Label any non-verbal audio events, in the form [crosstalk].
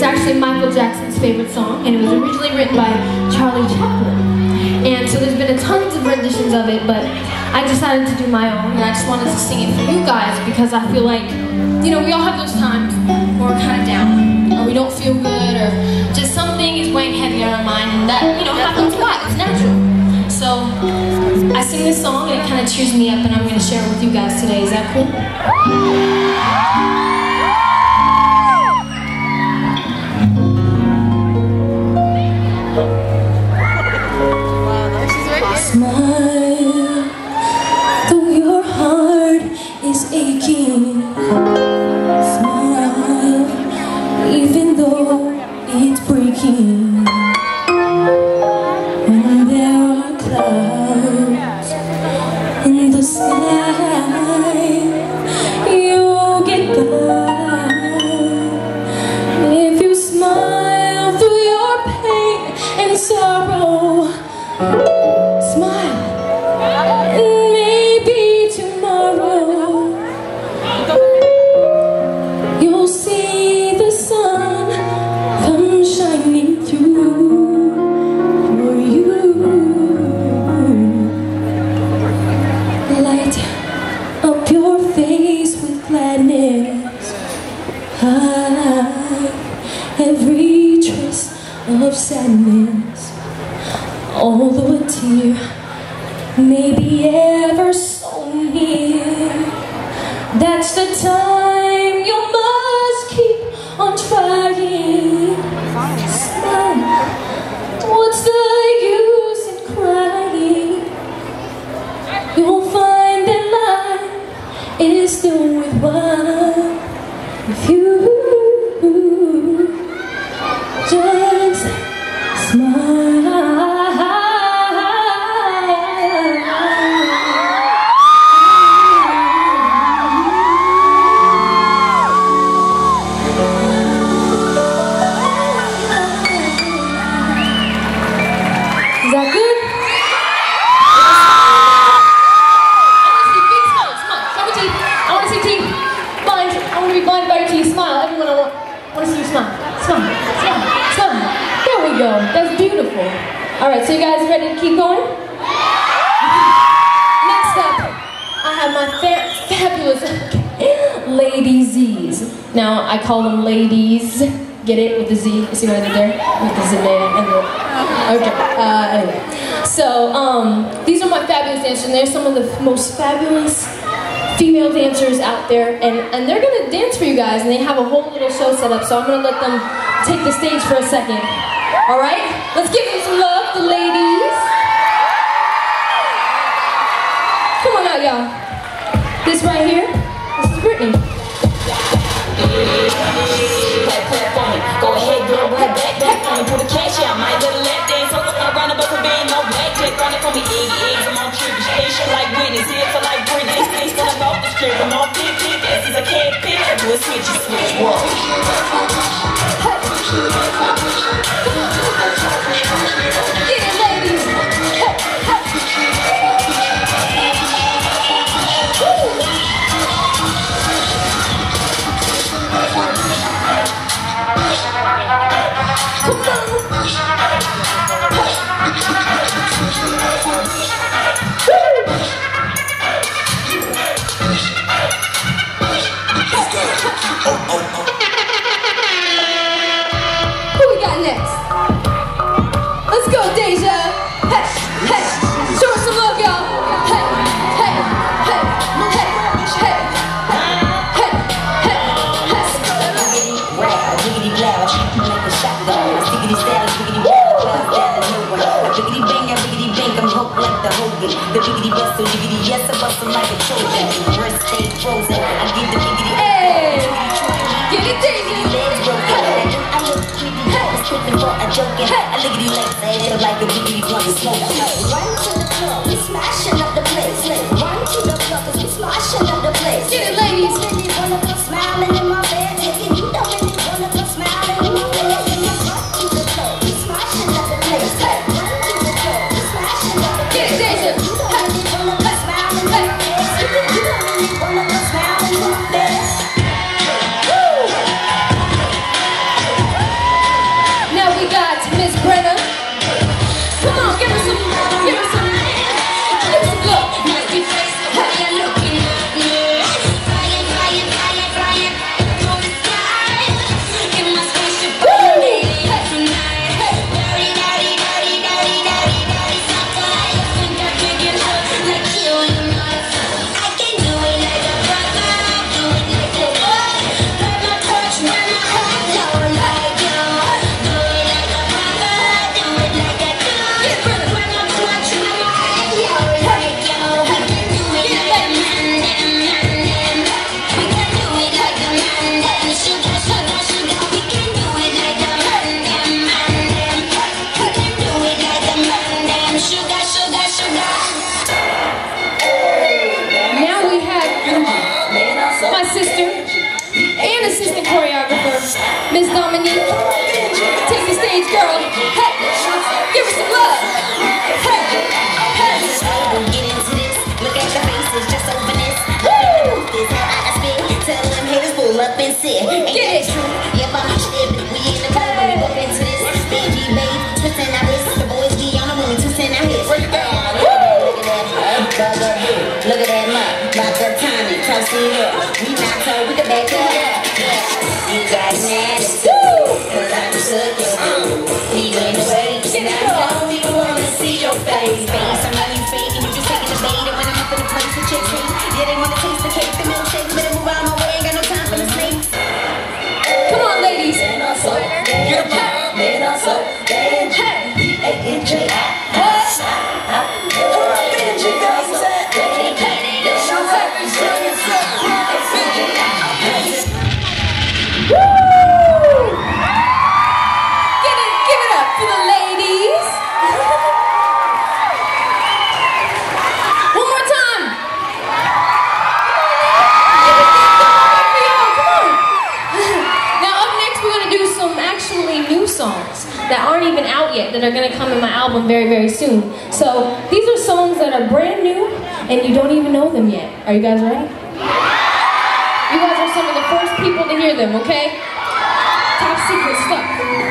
it's actually Michael Jackson's favorite song, and it was originally written by Charlie Chaplin. And so there's been a tons of renditions of it, but I decided to do my own, and I just wanted to sing it for you guys because I feel like, you know, we all have those times where we're kind of down, or we don't feel good, or just something is weighing heavy on our mind, and that, you know, happens a lot. It's natural. So I sing this song, and it kind of cheers me up, and I'm going to share it with you guys today. Is that cool? Smile, Although a tear may be ever so near, that's the time you must keep on trying. My fa- fabulous [laughs] Lady Z's. Now, I call them ladies. Get it? With the Z. You see what I did there? With the Z and the... Okay. Uh, anyway. So, um, these are my fabulous dancers, and they're some of the most fabulous female dancers out there, and, and they're gonna dance for you guys, and they have a whole little show set up, so I'm gonna let them take the stage for a second. Alright? Let's give them some love, the ladies. Clap, clap for me. Go ahead, girl, right back, back for me. Put a cash out, might let a lap dance. I'm around the bus no black chick. Run for me, egg, eggs, I'm on trip. Station like Whitney, here for like Britney. Please still, off the strip, I'm off 50. Blow, you make a shot though. Stickity style, wiggity wow, clouds down the nowhere. A biggity bang, a biggity bang, I'm hooked like the Hogan. The biggity bust, so jiggity yes, I bust like a Trojan. Wrist stay frozen, I give the biggity Hey, get it, Deja. legs broken. I look pretty, I was tripping for a joking. I lickety legs, I like a biggity blunt smoke. Run to the club, we smashing up that are gonna come in my album very, very soon. So these are songs that are brand new and you don't even know them yet. Are you guys ready? You guys are some of the first people to hear them, okay? Top secret stuff.